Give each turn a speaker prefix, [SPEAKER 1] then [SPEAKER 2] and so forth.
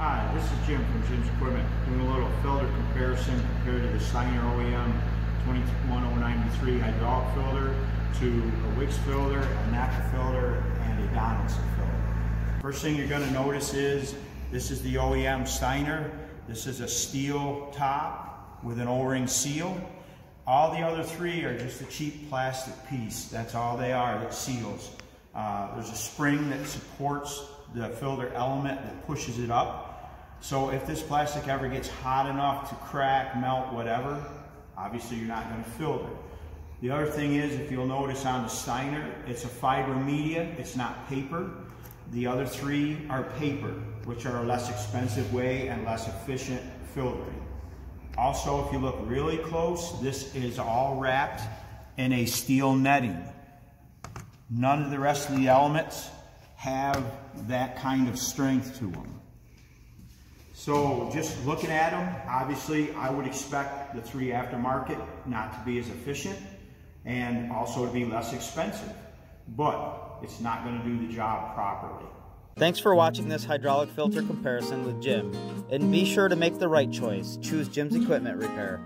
[SPEAKER 1] this is Jim from Jim's Equipment, doing a little filter comparison compared to the Steiner OEM 21093 hydraulic filter to a Wix filter, a Napa filter, and a Donaldson filter. First thing you're going to notice is this is the OEM Steiner. This is a steel top with an O-ring seal. All the other three are just a cheap plastic piece. That's all they are, that seals. Uh, there's a spring that supports the filter element that pushes it up. So if this plastic ever gets hot enough to crack, melt, whatever, obviously you're not going to filter. The other thing is, if you'll notice on the Steiner, it's a fiber media, it's not paper. The other three are paper, which are a less expensive way and less efficient filtering. Also, if you look really close, this is all wrapped in a steel netting. None of the rest of the elements have that kind of strength to them. So just looking at them, obviously I would expect the three aftermarket not to be as efficient and also to be less expensive, but it's not gonna do the job properly.
[SPEAKER 2] Thanks for watching this hydraulic filter comparison with Jim. And be sure to make the right choice. Choose Jim's Equipment Repair.